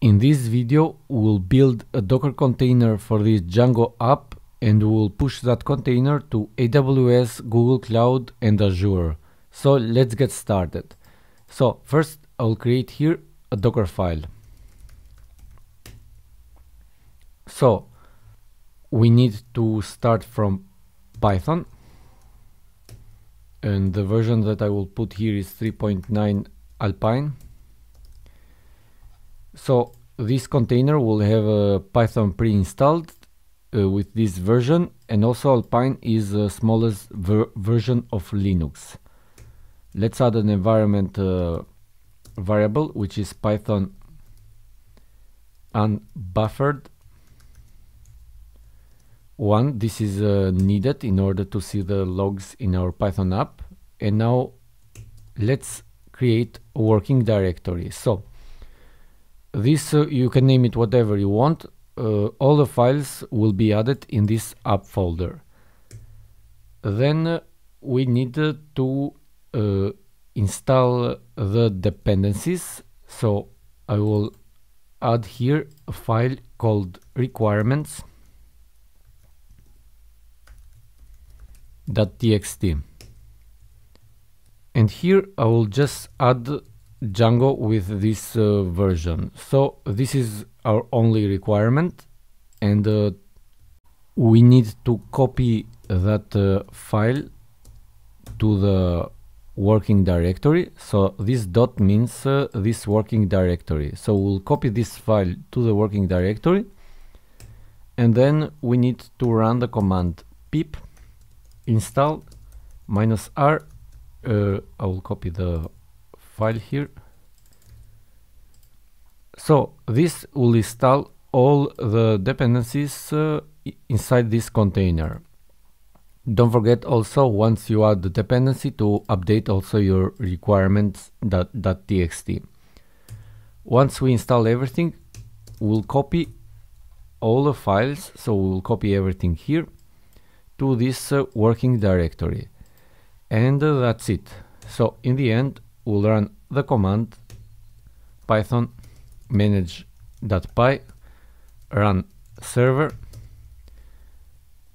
In this video we'll build a Docker container for this Django app and we'll push that container to AWS, Google Cloud and Azure. So let's get started. So first I'll create here a Docker file. So we need to start from Python and the version that I will put here is 3.9 Alpine so this container will have a Python pre-installed uh, with this version and also Alpine is the smallest ver version of Linux. Let's add an environment uh, variable which is Python unbuffered. One this is uh, needed in order to see the logs in our Python app. And now let's create a working directory. So this uh, you can name it whatever you want. Uh, all the files will be added in this app folder. Then uh, we need to uh, install the dependencies. So I will add here a file called requirements .txt. And here I will just add Django with this uh, version. So this is our only requirement and uh, we need to copy that uh, file to the working directory. So this dot means uh, this working directory. So we'll copy this file to the working directory and then we need to run the command pip install minus r. Uh, I will copy the file here. So this will install all the dependencies uh, inside this container. Don't forget also once you add the dependency to update also your requirements that, that txt. Once we install everything we'll copy all the files. So we'll copy everything here to this uh, working directory. And uh, that's it. So in the end we'll run the command python manage.py run server.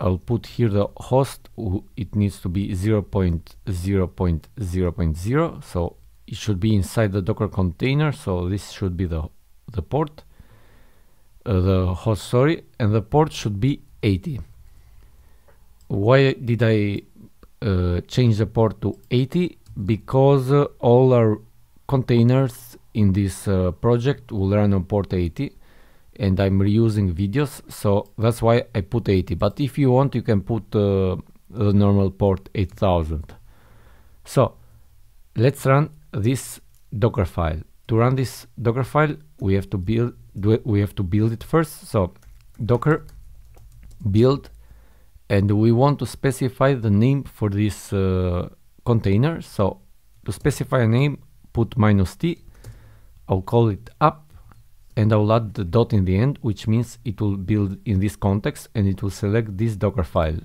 I'll put here the host it needs to be 0 0.0.0.0 so it should be inside the docker container so this should be the the port uh, the host sorry and the port should be 80 why did I uh, change the port to 80 because uh, all our containers in this uh, project will run on port 80 and I'm reusing videos so that's why I put 80 but if you want you can put uh, the normal port 8000 so let's run this docker file. To run this docker file we have to build we have to build it first. So docker build and we want to specify the name for this uh, container. So to specify a name put minus t. I'll call it app, and I'll add the dot in the end which means it will build in this context and it will select this docker file.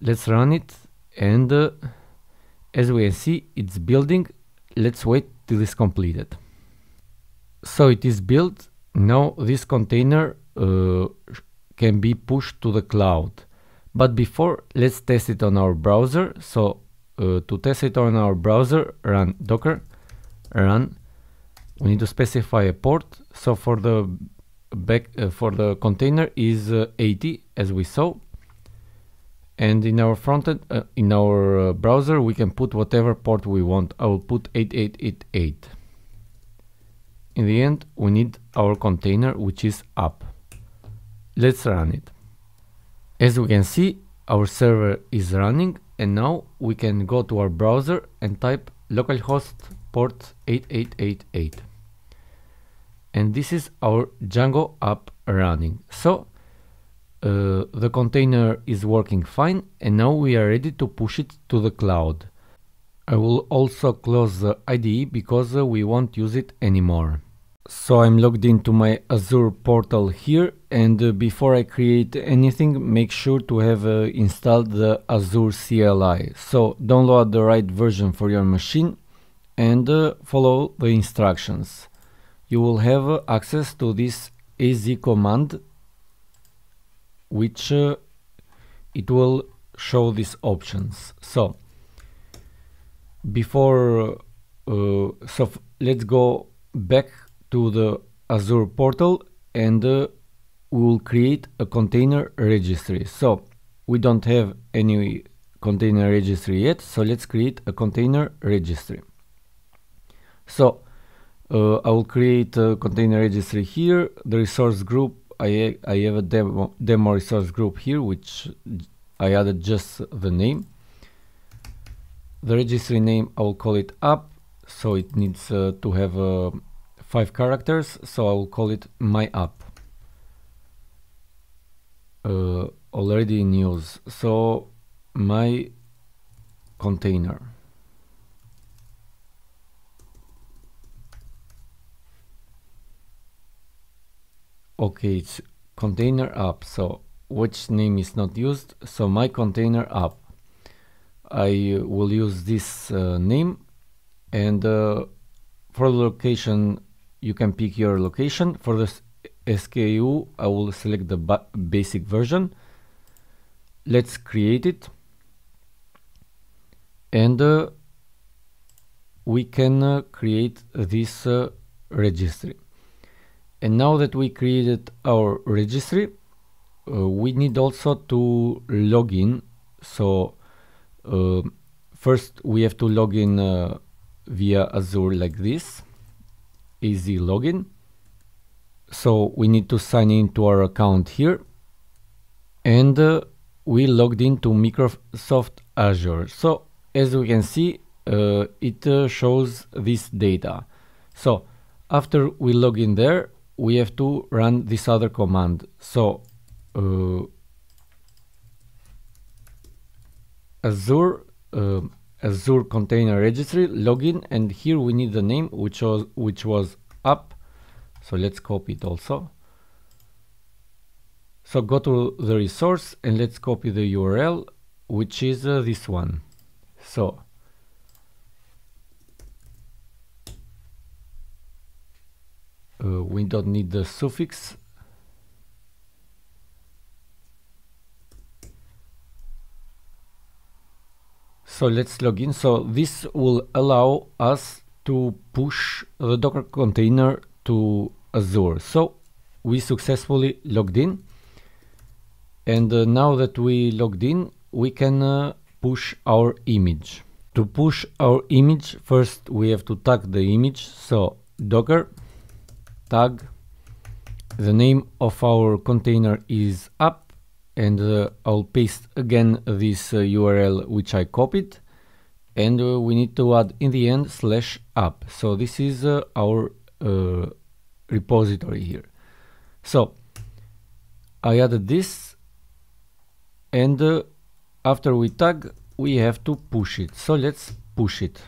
Let's run it and uh, as we can see it's building. Let's wait till it's completed. So it is built. Now this container uh, can be pushed to the cloud but before let's test it on our browser. So uh, to test it on our browser run docker run. We need to specify a port. So for the back uh, for the container is uh, 80 as we saw. And in our frontend uh, in our uh, browser we can put whatever port we want. I will put 8888 in the end we need our container which is up. Let's run it as we can see our server is running and now we can go to our browser and type localhost port 8888 and this is our Django app running. So uh, the container is working fine and now we are ready to push it to the cloud. I will also close the IDE because uh, we won't use it anymore so I'm logged into my Azure portal here and uh, before I create anything make sure to have uh, installed the Azure CLI. So download the right version for your machine and uh, follow the instructions. you will have access to this az command which uh, it will show these options so before uh, so let's go back to the azure portal and uh, we will create a container registry. So we don't have any container registry yet so let's create a container registry. So uh, I will create a container registry here. The resource group I, I have a demo, demo resource group here which I added just the name. The registry name I will call it app. So it needs uh, to have uh, five characters so I will call it my app. Uh, already in use so my container. Okay it's container app. So which name is not used? So my container app. I will use this uh, name and uh, for the location you can pick your location. For the SKU I will select the basic version. Let's create it. And uh, we can uh, create this uh, registry. And now that we created our registry uh, we need also to log in. So uh, first we have to log in uh, via Azure like this az login. So we need to sign into our account here. And uh, we logged into Microsoft Azure. So as we can see uh, it uh, shows this data. So after we log in there we have to run this other command. So uh, Azure uh, Azure Container Registry login and here we need the name which was which was up. So let's copy it also. So go to the resource and let's copy the URL which is uh, this one. So uh, we don't need the suffix so let's log in. So this will allow us to push the docker container to azure. So we successfully logged in. And uh, now that we logged in we can uh, push our image. To push our image first we have to tag the image. So docker tag. The name of our container is app and uh, I'll paste again this uh, URL which I copied and uh, we need to add in the end slash app. So this is uh, our uh, repository here. So I added this and uh, after we tag we have to push it. So let's push it.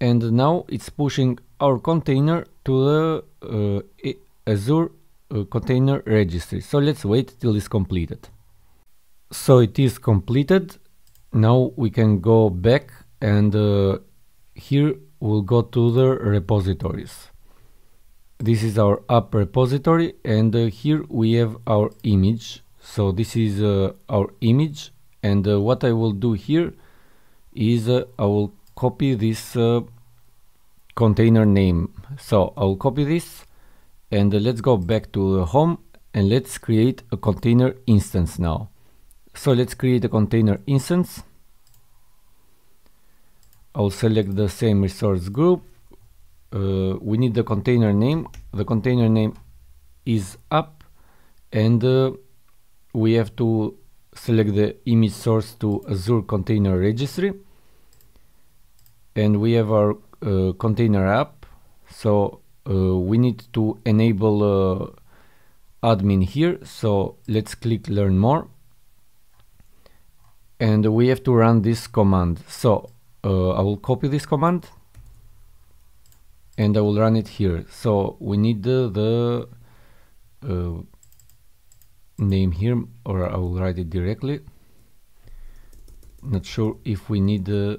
And now it's pushing our container to the Azure uh, container registry. So let's wait till it's completed. So it is completed. Now we can go back and uh, here we'll go to the repositories. This is our app repository and uh, here we have our image. So this is uh, our image and uh, what I will do here is I will copy this container name so I'll copy this and let's go back to the home and let's create a container instance now. So let's create a container instance. I'll select the same resource group. Uh, we need the container name. The container name is app. And uh, we have to select the image source to Azure Container Registry. And we have our uh, container app. So uh, we need to enable uh, admin here. So let's click learn more. And we have to run this command. So uh, I will copy this command. And I will run it here. So we need the, the uh, name here or I will write it directly. Not sure if we need uh,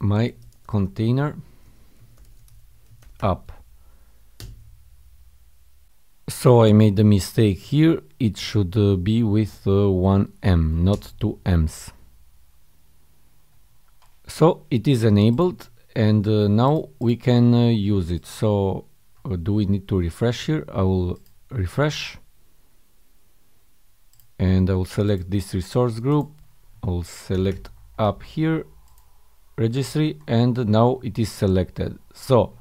my container app. So I made a mistake here. It should uh, be with uh, one M not two M's. So it is enabled and uh, now we can uh, use it. So uh, do we need to refresh here? I will refresh. And I will select this resource group. I will select up here registry and now it is selected. So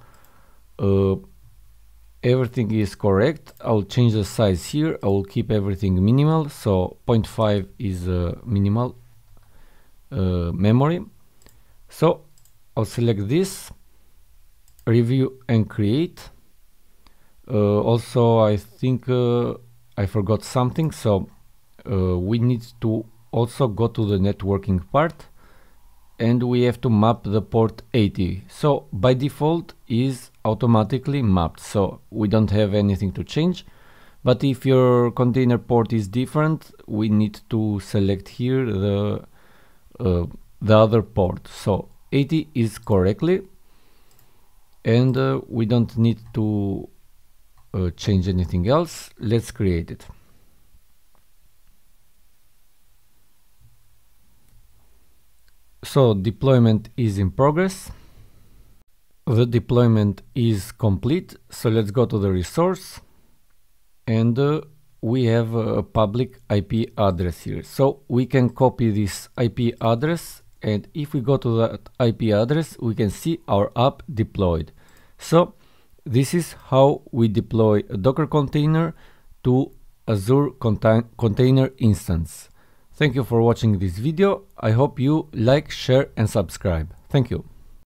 uh, everything is correct. I'll change the size here. I will keep everything minimal. So 0.5 is uh, minimal uh, memory. So I'll select this review and create. Uh, also I think uh, I forgot something. So uh, we need to also go to the networking part and we have to map the port 80 so by default is automatically mapped. So we don't have anything to change. But if your container port is different we need to select here the uh, the other port. So 80 is correctly. And uh, we don't need to uh, change anything else. Let's create it so deployment is in progress. The deployment is complete so let's go to the resource. And uh, we have a public IP address here. So we can copy this IP address and if we go to that IP address we can see our app deployed. So this is how we deploy a Docker container to Azure container instance. Thank you for watching this video. I hope you like, share and subscribe. Thank you.